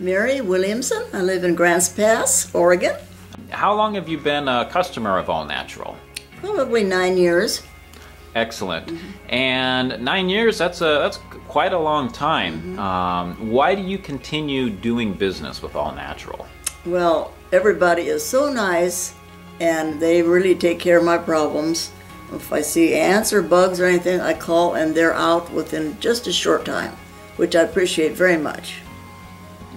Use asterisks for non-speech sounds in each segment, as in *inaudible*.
Mary Williamson. I live in Grants Pass, Oregon. How long have you been a customer of All Natural? Probably nine years. Excellent. And nine years, that's a that's quite a long time. Um, why do you continue doing business with All Natural? Well, everybody is so nice and they really take care of my problems. If I see ants or bugs or anything, I call and they're out within just a short time, which I appreciate very much.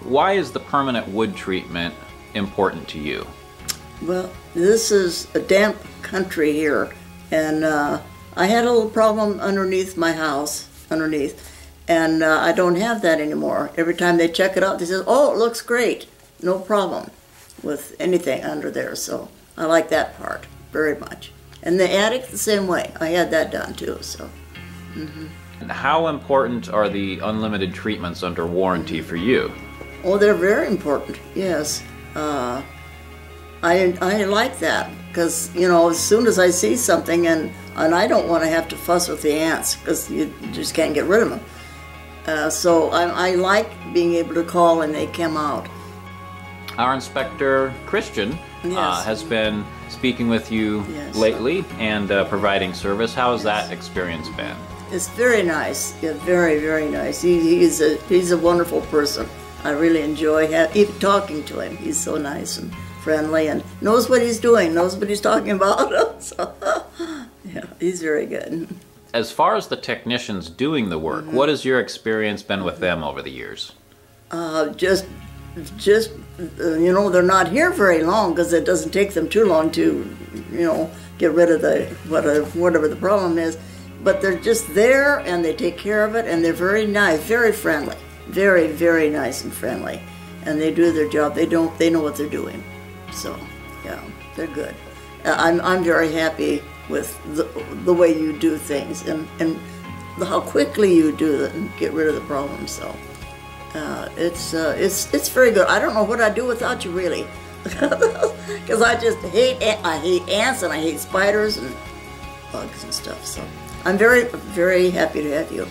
Why is the permanent wood treatment important to you? Well, this is a damp country here, and uh, I had a little problem underneath my house, underneath, and uh, I don't have that anymore. Every time they check it out, they say, "Oh, it looks great, no problem with anything under there." So I like that part very much. And the attic, the same way. I had that done too. So And how important are the unlimited treatments under warranty for you? Oh, they're very important. Yes, uh, I I like that because you know as soon as I see something and and I don't want to have to fuss with the ants because you just can't get rid of them. Uh, so I, I like being able to call and they come out. Our inspector, Christian, uh, has been speaking with you Yes. lately and uh, providing service. How has that experience been? It's very nice. Yeah, very very nice. He, he's a he's a wonderful person. I really enjoy even talking to him. He's so nice and friendly and knows what he's doing. Knows what he's talking about. *laughs* so *laughs* yeah, he's very good. As far as the technicians doing the work, what has your experience been with them over the years? uh, just just uh, you know they're not here very long because it doesn't take them too long to you know get rid of the whatever, whatever the problem is but they're just there and they take care of it and they're very nice very friendly very very nice and friendly and they do their job they don't they know what they're doing so yeah they're good Uh, I'm, I'm very happy with the, the way you do things and, and how quickly you do it and get rid of the problem so uh, it's uh, it's it's very good. I don't know what I'd do without you, really, *laughs* because I just hate I hate ants and I hate spiders and bugs and stuff. So I'm very very happy to have you.